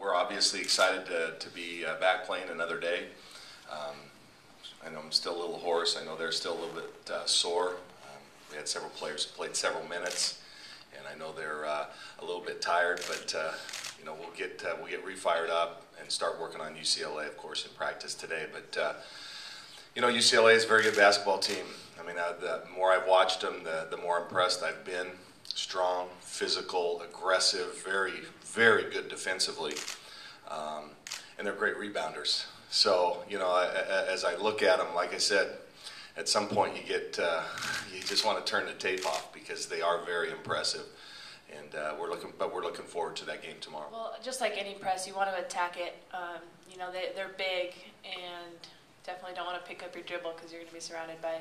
we're obviously excited to, to be uh, back playing another day. Um, I know I'm still a little hoarse. I know they're still a little bit uh, sore. Um, we had several players who played several minutes, and I know they're uh, a little bit tired. But uh, you know, we'll get uh, we'll get refired up and start working on UCLA, of course, in practice today. But uh, you know, UCLA is a very good basketball team. I mean, the more I've watched them, the, the more impressed I've been. Strong, physical, aggressive, very, very good defensively. Um, and they're great rebounders. So, you know, I, I, as I look at them, like I said, at some point you get, uh, you just want to turn the tape off because they are very impressive. And uh, we're looking, but we're looking forward to that game tomorrow. Well, just like any press, you want to attack it. Um, you know, they, they're big and definitely don't want to pick up your dribble because you're going to be surrounded by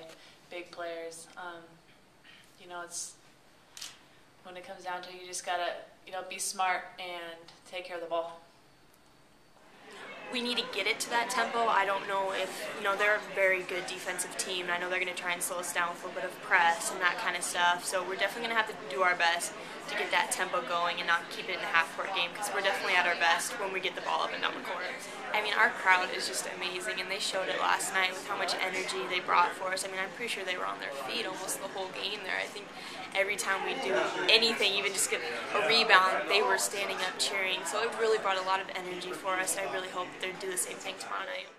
big players. Um, you know, it's when it comes down to it, you just gotta, you know, be smart and take care of the ball. we need to get it to that tempo. I don't know if, you know, they're a very good defensive team, I know they're going to try and slow us down with a little bit of press and that kind of stuff. So we're definitely going to have to do our best to get that tempo going and not keep it in a half court game because we're definitely at our best when we get the ball up and down the court. I mean, our crowd is just amazing, and they showed it last night with how much energy they brought for us. I mean, I'm pretty sure they were on their feet almost the whole game there. I think every time we do anything, even just get a rebound, they were standing up cheering. So it really brought a lot of energy for us. I really hope they do the same thing tomorrow night.